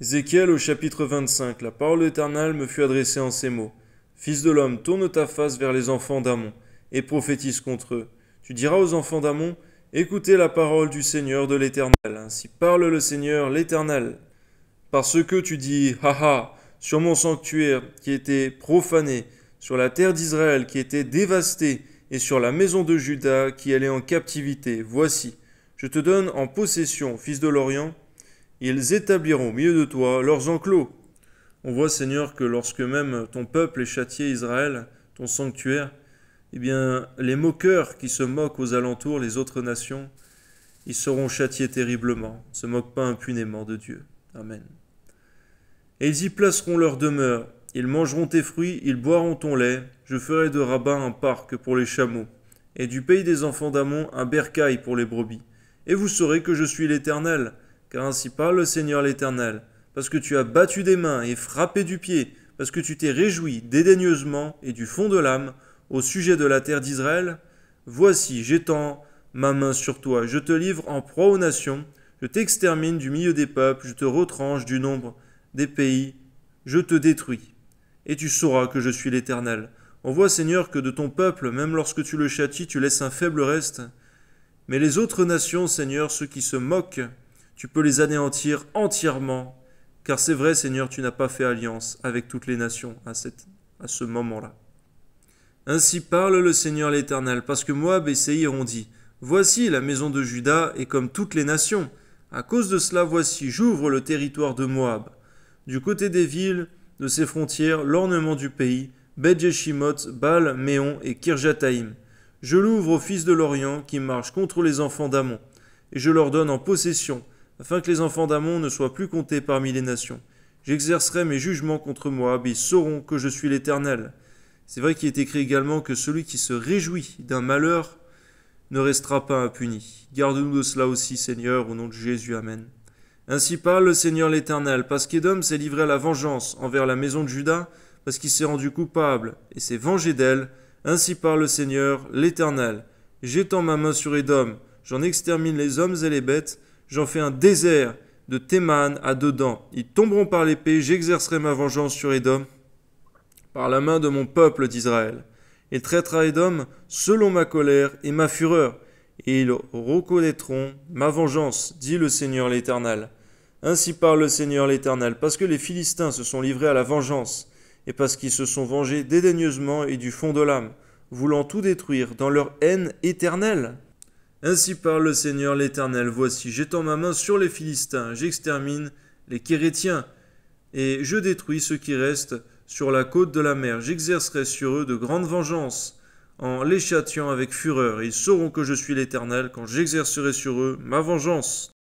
Ézéchiel au chapitre 25 La parole éternelle me fut adressée en ces mots. Fils de l'homme, tourne ta face vers les enfants d'Amon, et prophétise contre eux. Tu diras aux enfants d'Amon, Écoutez la parole du Seigneur de l'Éternel. Ainsi parle le Seigneur l'Éternel. Parce que tu dis, Ha ha, sur mon sanctuaire qui était profané, sur la terre d'Israël qui était dévastée, et sur la maison de Juda qui allait en captivité, voici, je te donne en possession, fils de l'Orient, ils établiront au milieu de toi leurs enclos. On voit, Seigneur, que lorsque même ton peuple est châtié, Israël, ton sanctuaire, eh bien, les moqueurs qui se moquent aux alentours, les autres nations, ils seront châtiés terriblement, ne se moquent pas impunément de Dieu. Amen. Et ils y placeront leur demeure, ils mangeront tes fruits, ils boiront ton lait, je ferai de Rabbin un parc pour les chameaux, et du pays des enfants d'Amon un bercail pour les brebis. Et vous saurez que je suis l'Éternel, car ainsi parle le Seigneur l'Éternel, parce que tu as battu des mains et frappé du pied, parce que tu t'es réjoui dédaigneusement et du fond de l'âme au sujet de la terre d'Israël. Voici, j'étends ma main sur toi, je te livre en proie aux nations, je t'extermine du milieu des peuples, je te retranche du nombre des pays, je te détruis. Et tu sauras que je suis l'Éternel. On voit, Seigneur, que de ton peuple, même lorsque tu le châties, tu laisses un faible reste. Mais les autres nations, Seigneur, ceux qui se moquent, tu peux les anéantir entièrement, car c'est vrai, Seigneur, tu n'as pas fait alliance avec toutes les nations à, cette, à ce moment-là. Ainsi parle le Seigneur l'Éternel, parce que Moab et Séhir ont dit, Voici la maison de Juda est comme toutes les nations. À cause de cela, voici, j'ouvre le territoire de Moab. Du côté des villes, de ses frontières, l'ornement du pays, Bet-Jeshimoth, Baal, Méon et Kirjataïm. Je l'ouvre aux fils de l'Orient qui marchent contre les enfants d'Amon, et je leur donne en possession afin que les enfants d'Amon ne soient plus comptés parmi les nations. J'exercerai mes jugements contre Moab, et ils sauront que je suis l'Éternel. C'est vrai qu'il est écrit également que celui qui se réjouit d'un malheur ne restera pas impuni. Garde-nous de cela aussi, Seigneur, au nom de Jésus. Amen. Ainsi parle le Seigneur l'Éternel, parce qu'Édom s'est livré à la vengeance envers la maison de Juda, parce qu'il s'est rendu coupable et s'est vengé d'elle. Ainsi parle le Seigneur l'Éternel. J'étends ma main sur Édom, j'en extermine les hommes et les bêtes, J'en fais un désert de Théman à dedans. Ils tomberont par l'épée, j'exercerai ma vengeance sur Édom par la main de mon peuple d'Israël. Il traitera Édom selon ma colère et ma fureur, et ils reconnaîtront ma vengeance, dit le Seigneur l'Éternel. Ainsi parle le Seigneur l'Éternel, parce que les Philistins se sont livrés à la vengeance, et parce qu'ils se sont vengés dédaigneusement et du fond de l'âme, voulant tout détruire dans leur haine éternelle. Ainsi parle le Seigneur l'Éternel, voici, j'étends ma main sur les Philistins, j'extermine les Kérétiens, et je détruis ceux qui restent sur la côte de la mer, j'exercerai sur eux de grandes vengeances, en les châtiant avec fureur, ils sauront que je suis l'Éternel quand j'exercerai sur eux ma vengeance.